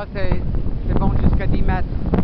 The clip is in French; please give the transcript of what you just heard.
Là, c'est bon jusqu'à 10 mètres.